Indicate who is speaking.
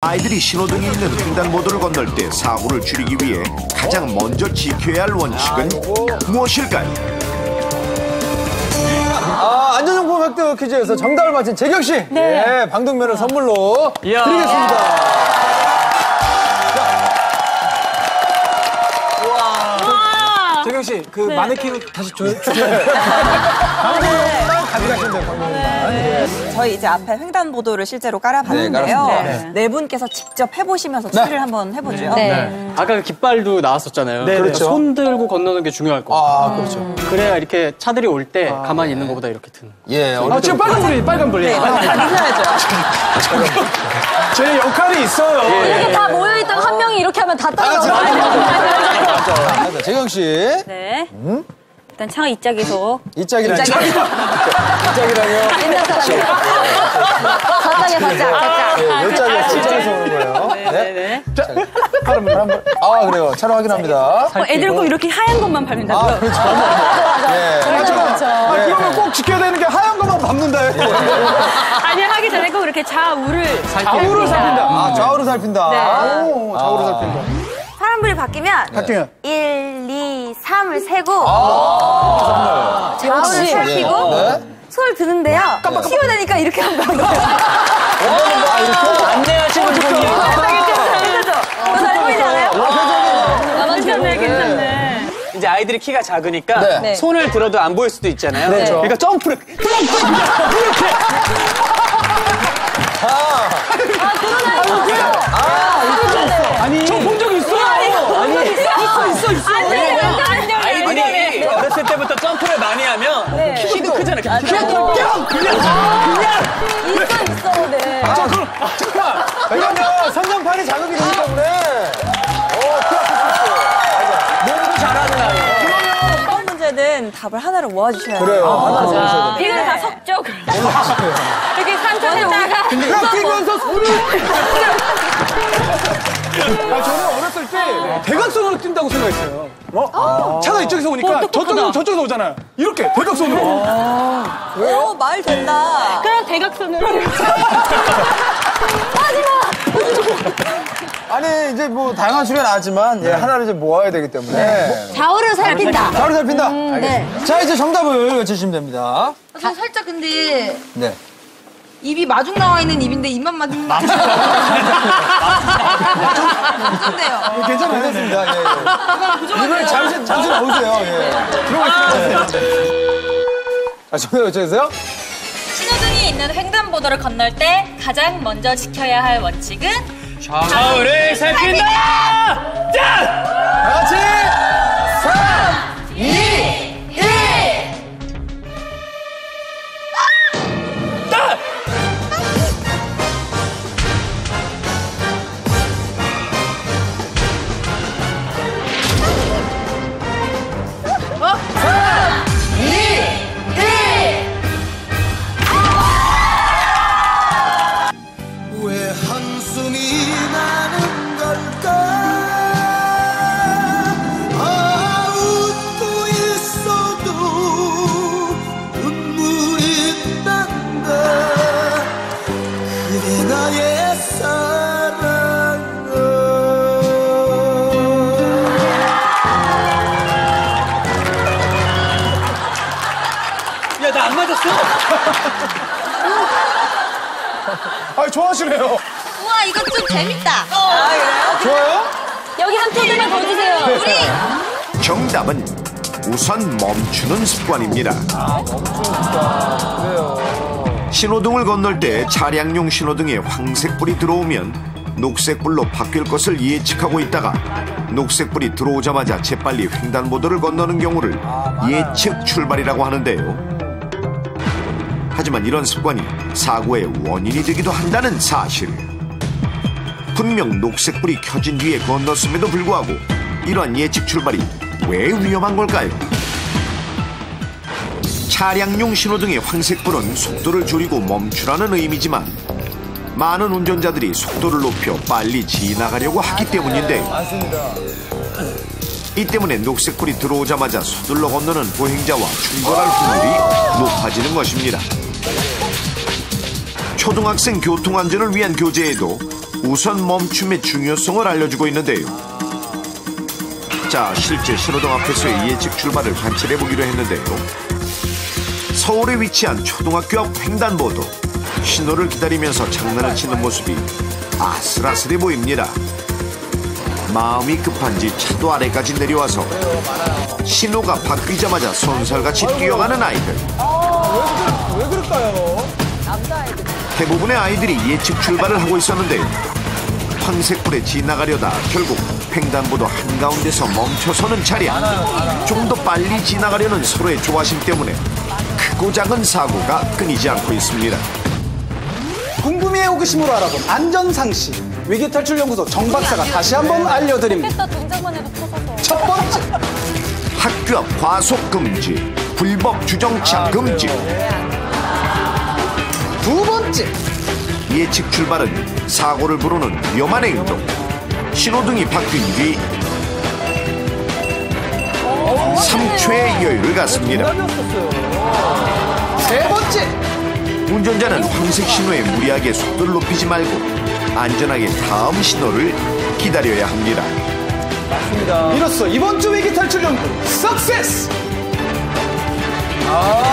Speaker 1: 아이들이 신호등이 있는 횡단보도를 건널 때 사고를 줄이기 위해 가장 먼저 지켜야 할 원칙은 무엇일까요?
Speaker 2: 아, 안전정보 획득 퀴즈에서 정답을 맞힌 재경 씨. 네. 방독면을 선물로
Speaker 3: 이야.
Speaker 2: 드리겠습니다. 재경 씨, 그 마네킹 다시 줘, 주세요. 방독
Speaker 4: 저희 이제 앞에 횡단보도를 실제로 깔아봤는데요.
Speaker 2: 네, 깔았습니다.
Speaker 4: 네. 분께서 직접 해보시면서 추리를 한번 해보죠.
Speaker 5: 네.
Speaker 3: 아까 그 깃발도 나왔었잖아요.
Speaker 2: 네,
Speaker 3: 그러니까
Speaker 2: 그렇죠.
Speaker 3: 손 들고 건너는 게 중요할 것 같아요.
Speaker 2: 아, 그렇죠.
Speaker 3: 그래야 이렇게 차들이 올 때 가만히 있는 것보다 이렇게 드는.
Speaker 2: 예,
Speaker 3: 아, 지금 빨간 불이 빨간 불이.
Speaker 4: 다 드셔야죠.
Speaker 2: 제 역할이 있어요.
Speaker 5: 이렇게 다 모여있다가 한 명이 이렇게 하면 다 떨어져요.
Speaker 2: 재경 씨,
Speaker 5: 네. 일단 창이 짝에서
Speaker 2: 이 짝이라니. 이
Speaker 4: 짝이.
Speaker 2: 짝이라뇨.
Speaker 5: 옛날 바짝, 바짝.
Speaker 2: 예, 요 짝이요. 이 짝에서 오는 거예요. 네.
Speaker 5: 네네.
Speaker 2: 한 번, 한 번. 아, 그래요. 차로 확인합니다.
Speaker 5: 어, 애들은 꼭 이렇게 하얀 것만 밟는다고요?
Speaker 2: 아, 그렇죠. 예.
Speaker 5: 그렇죠.
Speaker 2: 아, 그러면 꼭 지켜야 되는 게 하얀 것만 밟는다.
Speaker 5: 아니, 하기 전에 꼭 이렇게 좌우를.
Speaker 2: 좌우를 살핀다. 아, 좌우를 살핀다.
Speaker 5: 네.
Speaker 2: 오, 좌우를 살핀다.
Speaker 6: 파란불이 바뀌면
Speaker 2: 바뀌면.
Speaker 6: 1, 2, 3을 세고 좌우를
Speaker 5: 역시.
Speaker 6: 살피고
Speaker 2: 네.
Speaker 6: 손을 드는데요. 튀어나니까 이렇게 한 거예요.
Speaker 3: 안내하시는 분이.
Speaker 6: 그죠? 너잘 보이지 않아요?
Speaker 5: 괜찮네, 괜찮네.
Speaker 3: 이제 아이들이 키가 작으니까
Speaker 2: 네.
Speaker 4: 네.
Speaker 3: 손을 들어도 안 보일 수도 있잖아요.
Speaker 2: 그렇죠.
Speaker 3: 그러니까 점프를 아니 부터 점프를 많이 하면 키도 크잖아. 그냥 그냥 그냥
Speaker 5: 있어, 있어, 네.
Speaker 2: 왜냐면 선전판이 자극이 되기 때문에. 어, 있어요.
Speaker 3: 몸도 잘하는 아이.
Speaker 4: 이번 문제는 답을 하나를 모아주셔야
Speaker 2: 그래요.
Speaker 4: 돼요.
Speaker 2: 하나 더 주셔야 돼요.
Speaker 5: 이건 다 석죠, 그럼. 이렇게 산천에 오다가.
Speaker 2: 야, 뛰면서 소리! 아, 저는 어렸을 때 대각선으로 뛴다고 생각했어요. 어? 차가 이쪽에서 오니까 저쪽으로, 저쪽에서 오잖아요. 이렇게 대각선으로.
Speaker 4: 오, 말 된다.
Speaker 5: 그럼 대각선으로.
Speaker 2: 아니, 이제 뭐, 다양한 수리가 나왔지만, 예, 하나를 이제 모아야 되기 때문에.
Speaker 5: 좌우를 살핀다.
Speaker 2: 바로 살핀다. 알겠습니다. 자, 이제 정답을 외치시면 됩니다.
Speaker 6: 저 살짝 근데
Speaker 2: 네.
Speaker 6: 입이 마중 나와 있는 입인데 입만 마중 나와 있는 어쩐데요?
Speaker 2: 괜찮아요. 괜찮습니다. 예, 예. 이번에 잠시, 잠시 나오세요. 예. 들어가 있습니다. 아, 정답 외쳐주세요.
Speaker 5: 신호등이 있는 횡단보도를 건널 때 가장 먼저 지켜야 할 원칙은
Speaker 3: 좌우를 살핀다. 짠! 안 맞았어.
Speaker 2: 아, 좋아하시네요.
Speaker 6: 우와 이거 좀 재밌다.
Speaker 2: 좋아요?
Speaker 5: 여기 한 표들만 더 주세요.
Speaker 1: 정답은 우선 멈추는 습관입니다. 신호등을 건널 때 차량용 신호등에 황색불이 들어오면 녹색불로 바뀔 것을 예측하고 있다가 녹색불이 들어오자마자 재빨리 횡단보도를 건너는 경우를 예측 출발이라고 하는데요. 하지만 이런 습관이 사고의 원인이 되기도 한다는 사실. 분명 녹색불이 켜진 뒤에 건넜음에도 불구하고 이러한 예측 출발이 왜 위험한 걸까요? 차량용 신호등의 황색불은 속도를 줄이고 멈추라는 의미지만 많은 운전자들이 속도를 높여 빨리 지나가려고 하기 때문인데. 이 때문에 녹색불이 들어오자마자 서둘러 건너는 보행자와 충돌할 확률이 높아지는 것입니다. 초등학생 교통안전을 위한 교재에도 우선 멈춤의 중요성을 알려주고 있는데요. 자, 실제 신호등 앞에서의 예측 출발을 관찰해 보기로 했는데요. 서울에 위치한 초등학교 앞 횡단보도 신호를 기다리면서 장난을 치는 모습이 아슬아슬해 보입니다. 마음이 급한지 차도 아래까지 내려와서 신호가 바뀌자마자 손살같이 뛰어가는 아이들.
Speaker 7: 왜 그럴까요?
Speaker 1: 대부분의 아이들이 예측 출발을 하고 있었는데 황색불에 지나가려다 결국 횡단보도 한가운데서 멈춰서는 차량 좀 더 빨리 지나가려는 서로의 조바심 때문에 크고 작은 사고가 끊이지 않고 있습니다.
Speaker 7: 궁금해 호기심으로 알아본 안전상식 위기탈출연구소 정 박사가 다시 한번 알려드립니다.
Speaker 5: 해도 터져서.
Speaker 7: 첫 번째,
Speaker 1: 학교 앞 과속 금지 불법 주정차 금지.
Speaker 7: 두 번째,
Speaker 1: 예측 출발은 사고를 부르는 위험한 행동. 신호등이 바뀐 뒤 3초의 여유를 갖습니다.
Speaker 7: 세 번째,
Speaker 1: 운전자는 황색 신호에 무리하게 속도를 높이지 말고 안전하게 다음 신호를 기다려야 합니다.
Speaker 7: 이로써 이번 주 위기 탈출 연구 석세스!
Speaker 2: 好。